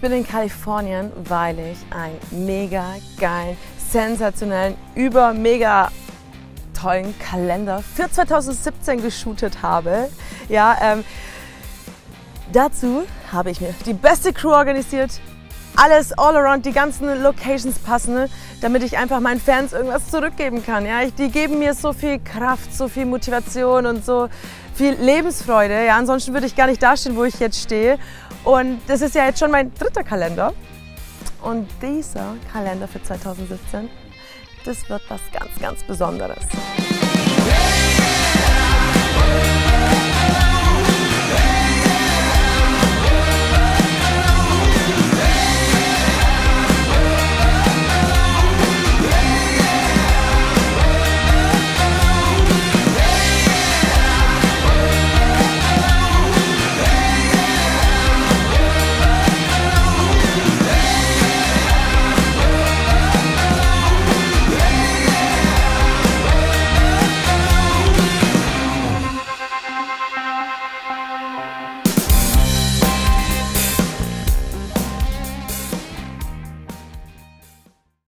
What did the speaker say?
bin in Kalifornien, weil ich einen mega geilen, sensationellen, über mega tollen Kalender für 2017 geshootet habe. Ja, ähm, dazu habe ich mir die beste Crew organisiert, alles all around, die ganzen Locations passen, damit ich einfach meinen Fans irgendwas zurückgeben kann. Ja, ich, die geben mir so viel Kraft, so viel Motivation und so viel Lebensfreude. Ja, ansonsten würde ich gar nicht dastehen, wo ich jetzt stehe. Und das ist ja jetzt schon mein dritter Kalender. Und dieser Kalender für 2017, das wird was ganz, ganz Besonderes.